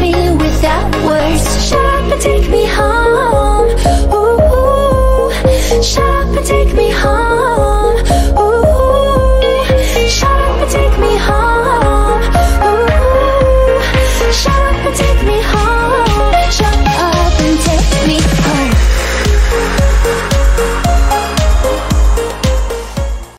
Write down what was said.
me without words. Shut up and take me home. Ooh, shut up and take me